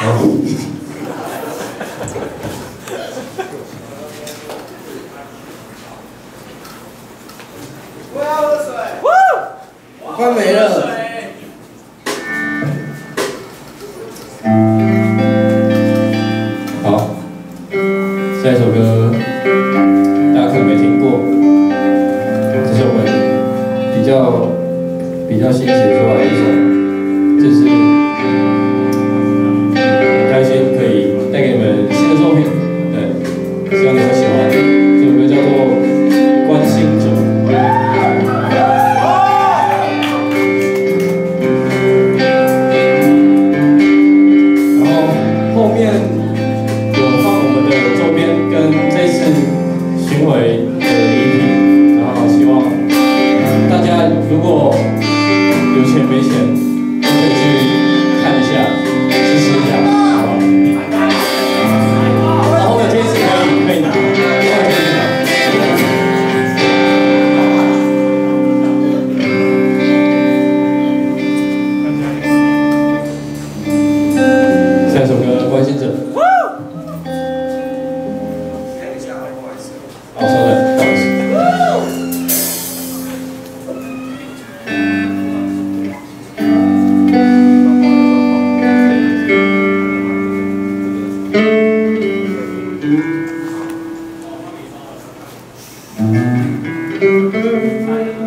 好我要喝水哇发霉了。好。下一首歌大家可能没听过。这是我们比较比较新写出来的一首。Bye.